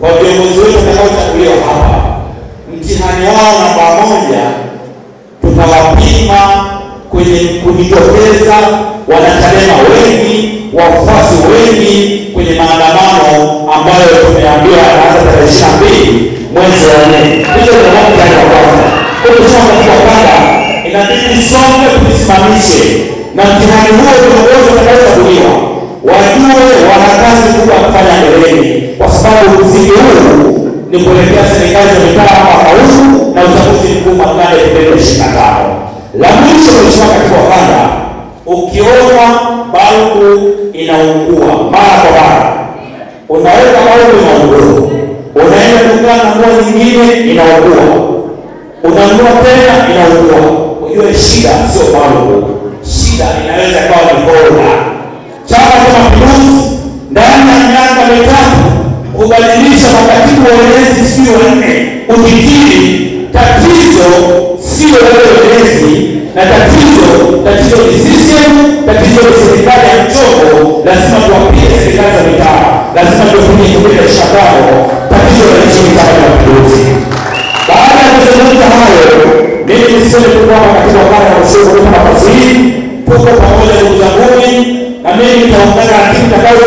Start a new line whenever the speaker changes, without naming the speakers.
kwa viongozi wetu watakaochaguliwa hapa, mtihani wao namba moja tutawapima kwenye kujitokeza wanachadema wengi, wafuasi wengi kwenye maandamano ambayo tumeambiwa yanaanza tarehe ishirini na mbili mwezi wa nne. Hizo ndio mtihani wa kwanza. Kwa katika inabidi sote tusimamishe na mtihani huo viongozi watakaochaguliwa wajue wana kazi kubwa ni kuelekea serikali za mitaa mwaka huu na uchaguzi mkuu mwaka elfu mbili ishirini na tano. La mwisho, Mheshimiwa Katibu wa Kanda, ukiona balbu inaungua mara kwa mara, unaweka balbu inaungua, unaenda dukani na nguo nyingine inaungua, unanunua tena inaungua, ujue shida sio balbu, shida inaweza kawa ni boda. Chama cha Mapinduzi kubadilisha makatibu wa uenezi sio wanne, ukikiri tatizo sio wewe uenezi na tatizo tatizo ni system, tatizo ni serikali ya mchongo. Lazima tuwapige serikali za mitaa, lazima tuwafunie kupenda ishirini tatizo la nchi ni cha Mapinduzi. Baada ya kuzungumza hayo, mimi niseme tu kwamba katika wakati ya kushukuru kwa nafasi hii, tuko pamoja ndugu zanguni, na mimi nitaungana na timu itakayo